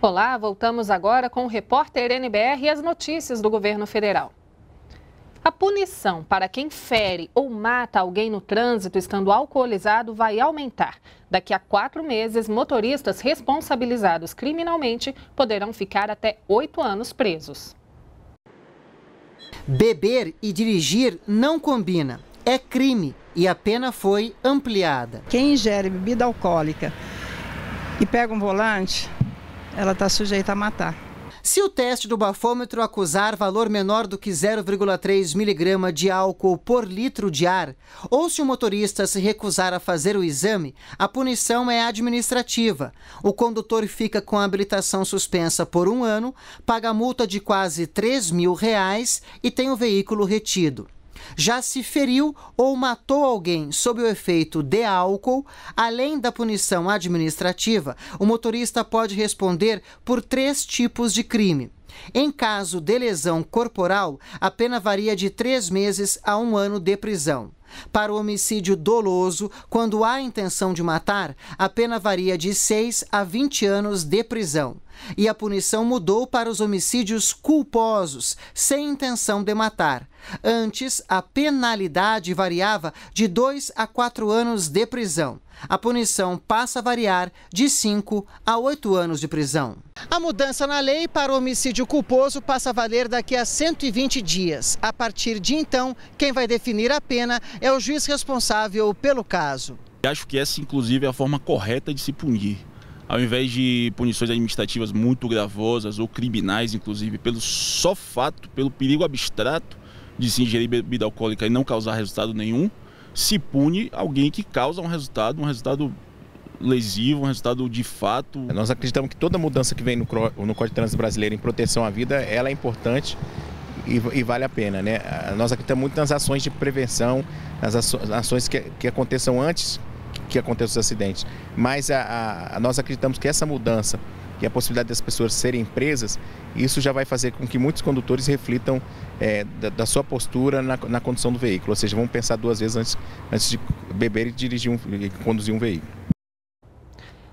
Olá, voltamos agora com o repórter NBR e as notícias do governo federal. A punição para quem fere ou mata alguém no trânsito estando alcoolizado vai aumentar. Daqui a quatro meses, motoristas responsabilizados criminalmente poderão ficar até oito anos presos. Beber e dirigir não combina. É crime e a pena foi ampliada. Quem ingere bebida alcoólica e pega um volante ela está sujeita a matar. Se o teste do bafômetro acusar valor menor do que 0,3 miligrama de álcool por litro de ar, ou se o motorista se recusar a fazer o exame, a punição é administrativa. O condutor fica com a habilitação suspensa por um ano, paga multa de quase 3 mil reais e tem o veículo retido já se feriu ou matou alguém sob o efeito de álcool, além da punição administrativa, o motorista pode responder por três tipos de crime. Em caso de lesão corporal, a pena varia de três meses a um ano de prisão. Para o homicídio doloso, quando há intenção de matar, a pena varia de 6 a 20 anos de prisão. E a punição mudou para os homicídios culposos, sem intenção de matar. Antes, a penalidade variava de 2 a 4 anos de prisão. A punição passa a variar de 5 a 8 anos de prisão. A mudança na lei para o homicídio culposo passa a valer daqui a 120 dias. A partir de então, quem vai definir a pena é o juiz responsável pelo caso. Acho que essa, inclusive, é a forma correta de se punir. Ao invés de punições administrativas muito gravosas ou criminais, inclusive, pelo só fato, pelo perigo abstrato de se ingerir bebida alcoólica e não causar resultado nenhum, se pune alguém que causa um resultado, um resultado lesivo, um resultado de fato. Nós acreditamos que toda mudança que vem no, no Código de Trânsito Brasileiro em proteção à vida, ela é importante e, e, vale a pena, né? Nós acreditamos muito nas ações de prevenção, nas ações que, que aconteçam antes que aconteçam os acidentes. Mas a, a, a nós acreditamos que essa mudança e a possibilidade das pessoas serem presas, isso já vai fazer com que muitos condutores reflitam é, da, da, sua postura na, na, condução do veículo, ou seja, vão pensar duas vezes antes, antes de beber e dirigir um, e conduzir um veículo.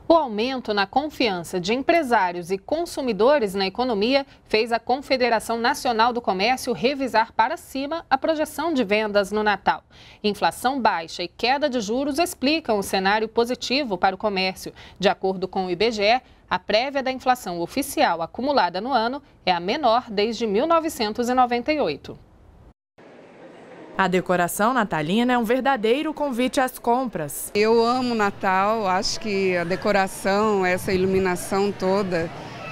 O aumento na confiança de empresários e consumidores na economia fez a Confederação Nacional do Comércio revisar para cima a projeção de vendas no Natal. Inflação baixa e queda de juros explicam o cenário positivo para o comércio. De acordo com o IBGE, a prévia da inflação oficial acumulada no ano é a menor desde 1998. A decoração natalina é um verdadeiro convite às compras. Eu amo Natal, acho que a decoração, essa iluminação toda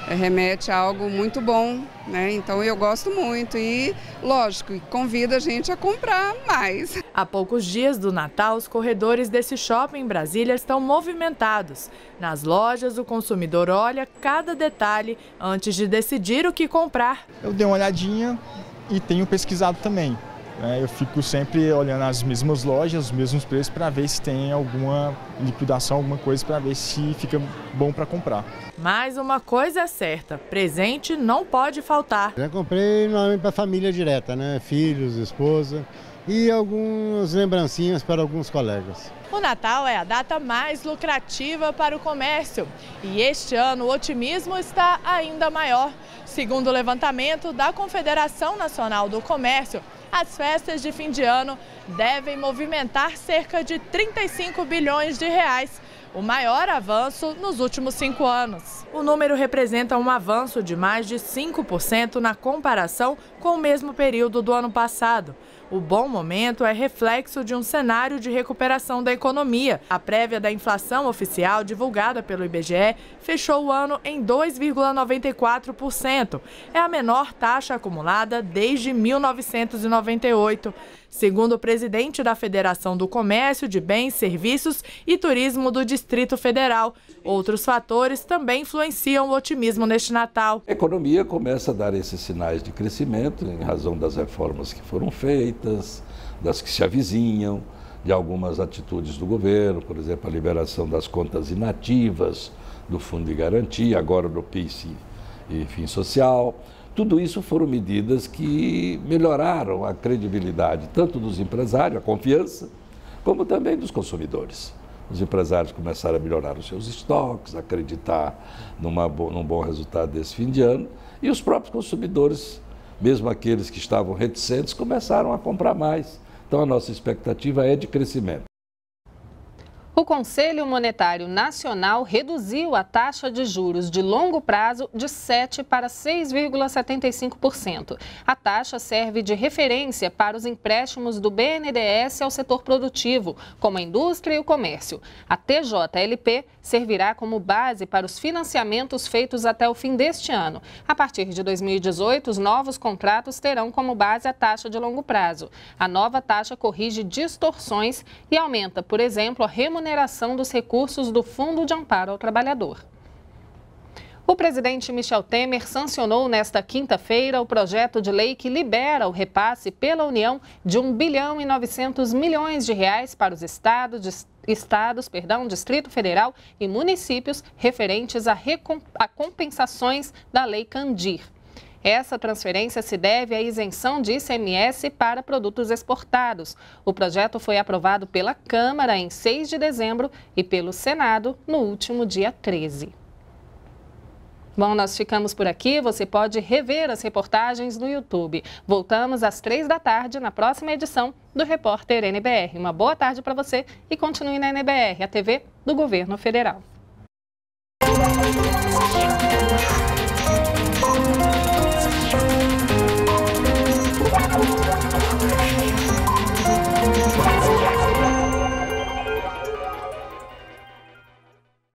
eh, remete a algo muito bom, né? Então eu gosto muito e, lógico, convida a gente a comprar mais. Há poucos dias do Natal, os corredores desse shopping em Brasília estão movimentados. Nas lojas, o consumidor olha cada detalhe antes de decidir o que comprar. Eu dei uma olhadinha e tenho pesquisado também. Né? Eu fico sempre olhando as mesmas lojas, os mesmos preços para ver se tem alguma liquidação, alguma coisa para ver se fica bom para comprar. Mas uma coisa é certa, presente não pode faltar. Já comprei normalmente para a família direta, né? Filhos, esposa e algumas lembrancinhas para alguns colegas. O Natal é a data mais lucrativa para o comércio e este ano o otimismo está ainda maior. Segundo o levantamento da Confederação Nacional do Comércio, as festas de fim de ano devem movimentar cerca de 35 bilhões de reais, o maior avanço nos últimos cinco anos. O número representa um avanço de mais de 5% na comparação com o mesmo período do ano passado. O bom momento é reflexo de um cenário de recuperação da economia. A prévia da inflação oficial, divulgada pelo IBGE, fechou o ano em 2,94%. É a menor taxa acumulada desde 1998. Segundo o presidente da Federação do Comércio de Bens, Serviços e Turismo do Distrito Federal, outros fatores também influenciam o otimismo neste Natal. A economia começa a dar esses sinais de crescimento em razão das reformas que foram feitas, das que se avizinham, de algumas atitudes do governo, por exemplo, a liberação das contas inativas do Fundo de Garantia, agora do PIS e Fim Social Tudo isso foram medidas que melhoraram a credibilidade tanto dos empresários, a confiança, como também dos consumidores. Os empresários começaram a melhorar os seus estoques, acreditar numa, num bom resultado desse fim de ano, e os próprios consumidores, mesmo aqueles que estavam reticentes, começaram a comprar mais. Então a nossa expectativa é de crescimento. O Conselho Monetário Nacional reduziu a taxa de juros de longo prazo de 7 para 6,75%. A taxa serve de referência para os empréstimos do BNDES ao setor produtivo, como a indústria e o comércio. A TJLP servirá como base para os financiamentos feitos até o fim deste ano. A partir de 2018, os novos contratos terão como base a taxa de longo prazo. A nova taxa corrige distorções e aumenta, por exemplo, a remuneração remuneração dos recursos do Fundo de Amparo ao Trabalhador. O presidente Michel Temer sancionou nesta quinta-feira o projeto de lei que libera o repasse pela União de 1 bilhão e 900 milhões de reais para os estados, estados, perdão, Distrito Federal e municípios referentes a, a compensações da Lei Candir. Essa transferência se deve à isenção de ICMS para produtos exportados. O projeto foi aprovado pela Câmara em 6 de dezembro e pelo Senado no último dia 13. Bom, nós ficamos por aqui. Você pode rever as reportagens no YouTube. Voltamos às três da tarde na próxima edição do Repórter NBR. Uma boa tarde para você e continue na NBR, a TV do Governo Federal.